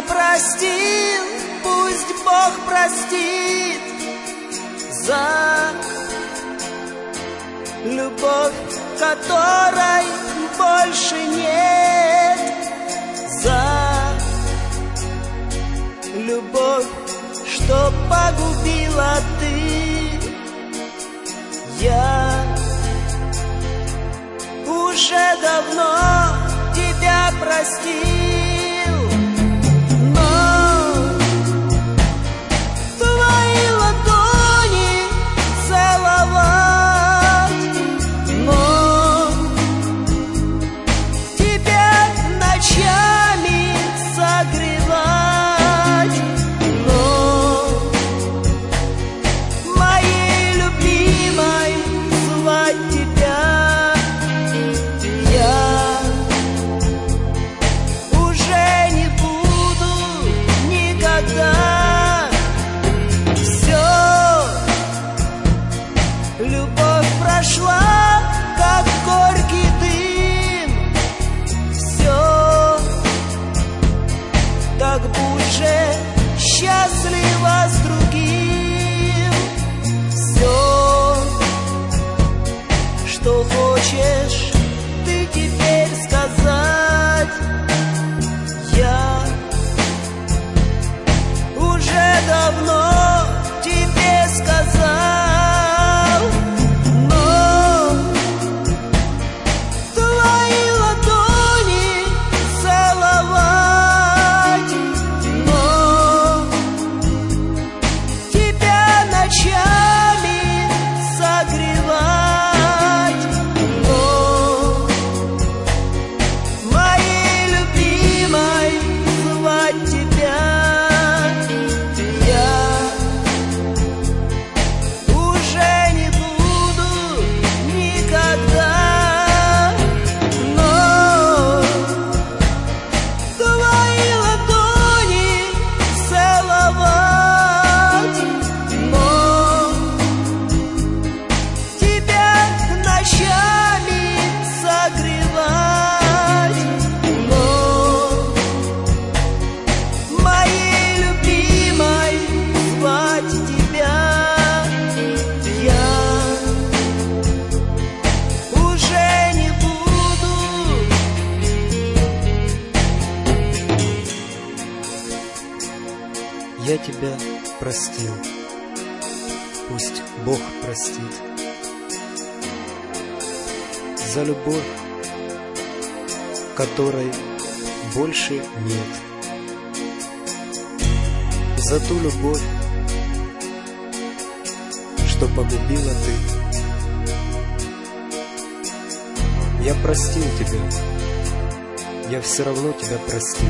я простил, пусть Бог простит за любовь, которой больше нет, за любовь, что погубила ты. я тебя простил. Пусть Бог простит. За любовь, которой больше нет. За ту любовь, что погубила ты. Я простил тебя, я все равно тебя простил.